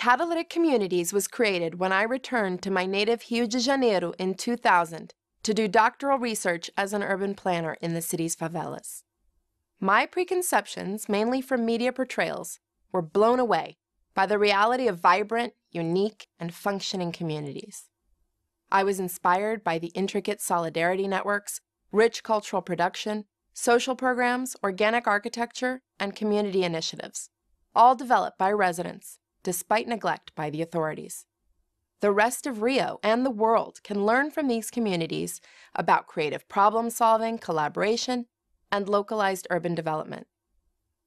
Catalytic Communities was created when I returned to my native Rio de Janeiro in 2000 to do doctoral research as an urban planner in the city's favelas. My preconceptions, mainly from media portrayals, were blown away by the reality of vibrant, unique, and functioning communities. I was inspired by the intricate solidarity networks, rich cultural production, social programs, organic architecture, and community initiatives, all developed by residents, despite neglect by the authorities. The rest of Rio and the world can learn from these communities about creative problem solving, collaboration, and localized urban development.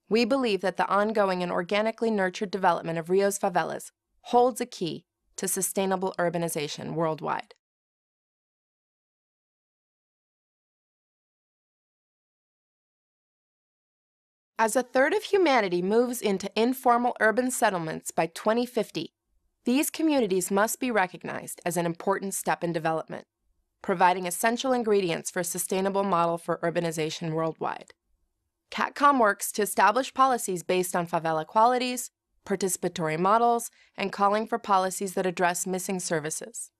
We believe that the ongoing and organically nurtured development of Rio's favelas holds a key to sustainable urbanization worldwide. As a third of humanity moves into informal urban settlements by 2050, these communities must be recognized as an important step in development, providing essential ingredients for a sustainable model for urbanization worldwide. CATCOM works to establish policies based on favela qualities, participatory models, and calling for policies that address missing services.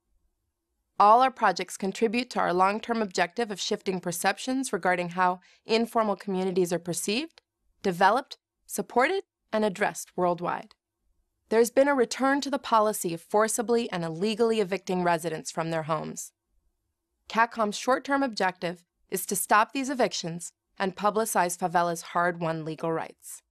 All our projects contribute to our long-term objective of shifting perceptions regarding how informal communities are perceived, developed, supported, and addressed worldwide. There's been a return to the policy of forcibly and illegally evicting residents from their homes. CATCOM's short-term objective is to stop these evictions and publicize favela's hard-won legal rights.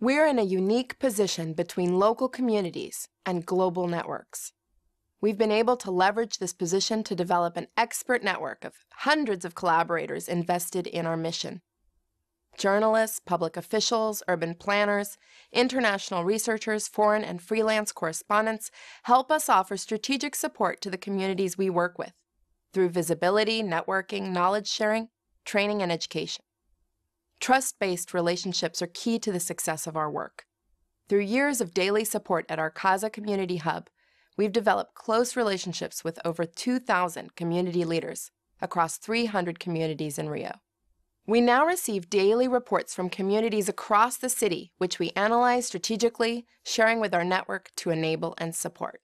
We're in a unique position between local communities and global networks. We've been able to leverage this position to develop an expert network of hundreds of collaborators invested in our mission. Journalists, public officials, urban planners, international researchers, foreign and freelance correspondents help us offer strategic support to the communities we work with through visibility, networking, knowledge sharing, training, and education. Trust-based relationships are key to the success of our work. Through years of daily support at our Casa Community Hub, we've developed close relationships with over 2,000 community leaders across 300 communities in Rio. We now receive daily reports from communities across the city, which we analyze strategically, sharing with our network to enable and support.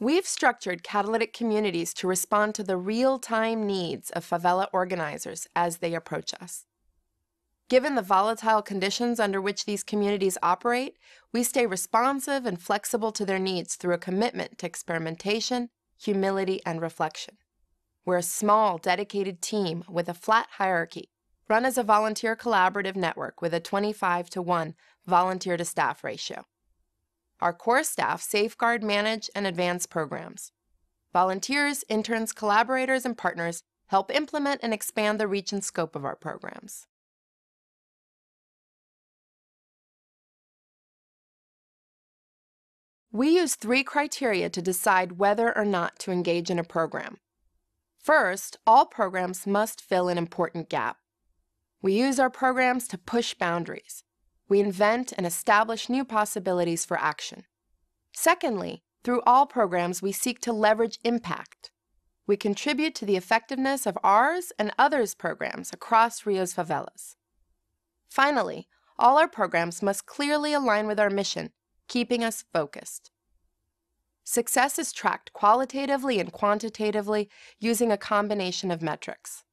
We've structured catalytic communities to respond to the real-time needs of favela organizers as they approach us. Given the volatile conditions under which these communities operate, we stay responsive and flexible to their needs through a commitment to experimentation, humility, and reflection. We're a small, dedicated team with a flat hierarchy, run as a volunteer collaborative network with a 25 to 1 volunteer to staff ratio. Our core staff safeguard, manage, and advance programs. Volunteers, interns, collaborators, and partners help implement and expand the reach and scope of our programs. We use three criteria to decide whether or not to engage in a program. First, all programs must fill an important gap. We use our programs to push boundaries. We invent and establish new possibilities for action. Secondly, through all programs, we seek to leverage impact. We contribute to the effectiveness of ours and others' programs across Rio's favelas. Finally, all our programs must clearly align with our mission keeping us focused. Success is tracked qualitatively and quantitatively using a combination of metrics.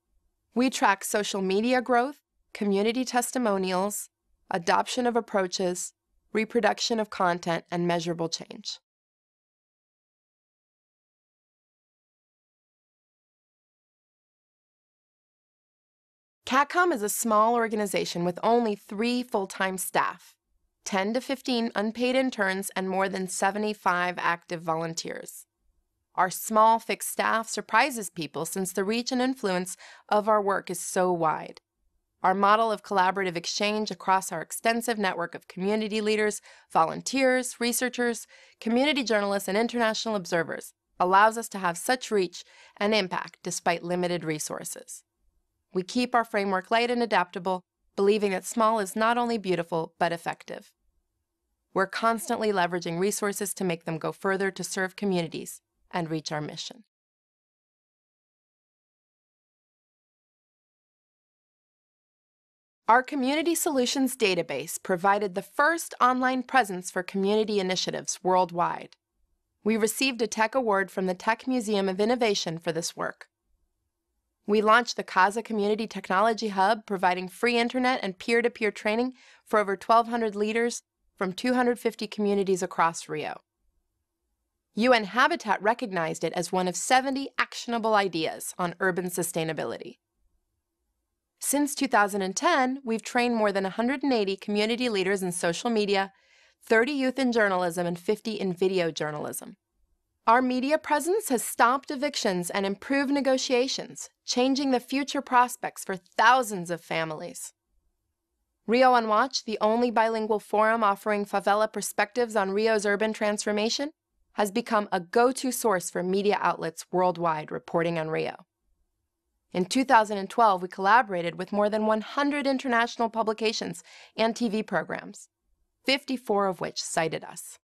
We track social media growth, community testimonials, adoption of approaches, reproduction of content, and measurable change. CATCOM is a small organization with only three full-time staff. 10 to 15 unpaid interns, and more than 75 active volunteers. Our small fixed staff surprises people since the reach and influence of our work is so wide. Our model of collaborative exchange across our extensive network of community leaders, volunteers, researchers, community journalists, and international observers allows us to have such reach and impact despite limited resources. We keep our framework light and adaptable, believing that small is not only beautiful, but effective. We're constantly leveraging resources to make them go further to serve communities and reach our mission. Our Community Solutions database provided the first online presence for community initiatives worldwide. We received a Tech Award from the Tech Museum of Innovation for this work. We launched the CASA Community Technology Hub, providing free internet and peer-to-peer training for over 1,200 leaders from 250 communities across Rio. UN Habitat recognized it as one of 70 actionable ideas on urban sustainability. Since 2010, we've trained more than 180 community leaders in social media, 30 youth in journalism, and 50 in video journalism. Our media presence has stopped evictions and improved negotiations, changing the future prospects for thousands of families. Rio on Watch, the only bilingual forum offering favela perspectives on Rio's urban transformation, has become a go-to source for media outlets worldwide reporting on Rio. In 2012, we collaborated with more than 100 international publications and TV programs, 54 of which cited us.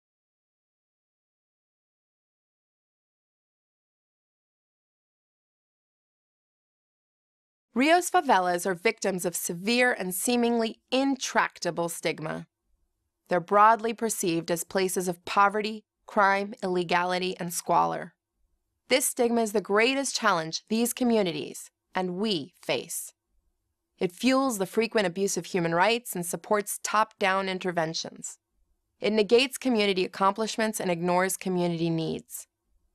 Rio's favelas are victims of severe and seemingly intractable stigma. They're broadly perceived as places of poverty, crime, illegality, and squalor. This stigma is the greatest challenge these communities, and we face. It fuels the frequent abuse of human rights and supports top-down interventions. It negates community accomplishments and ignores community needs.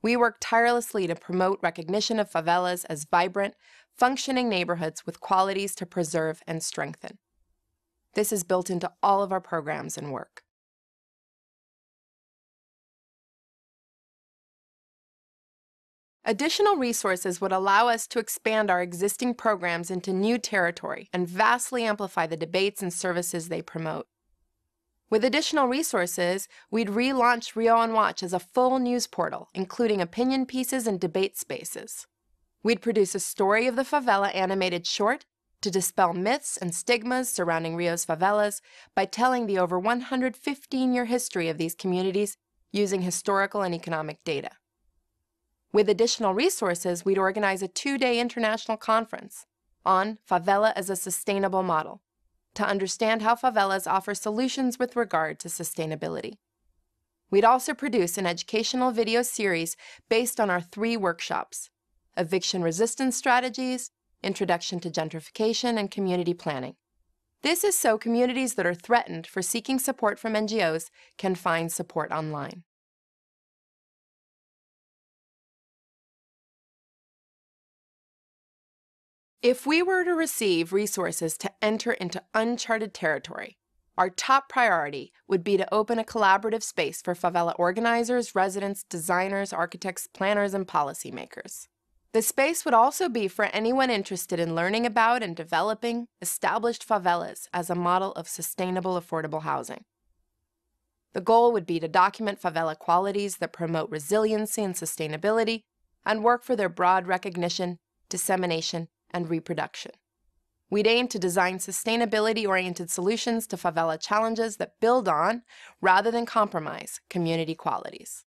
We work tirelessly to promote recognition of favelas as vibrant, functioning neighborhoods with qualities to preserve and strengthen. This is built into all of our programs and work. Additional resources would allow us to expand our existing programs into new territory and vastly amplify the debates and services they promote. With additional resources, we'd relaunch Rio on Watch as a full news portal, including opinion pieces and debate spaces. We'd produce a story of the favela animated short to dispel myths and stigmas surrounding Rio's favelas by telling the over 115-year history of these communities using historical and economic data. With additional resources, we'd organize a two-day international conference on Favela as a Sustainable Model to understand how favelas offer solutions with regard to sustainability. We'd also produce an educational video series based on our three workshops, Eviction Resistance Strategies, Introduction to Gentrification, and Community Planning. This is so communities that are threatened for seeking support from NGOs can find support online. If we were to receive resources to enter into uncharted territory, our top priority would be to open a collaborative space for favela organizers, residents, designers, architects, planners, and policymakers. The space would also be for anyone interested in learning about and developing established favelas as a model of sustainable affordable housing. The goal would be to document favela qualities that promote resiliency and sustainability and work for their broad recognition, dissemination, and reproduction. We'd aim to design sustainability-oriented solutions to favela challenges that build on, rather than compromise, community qualities.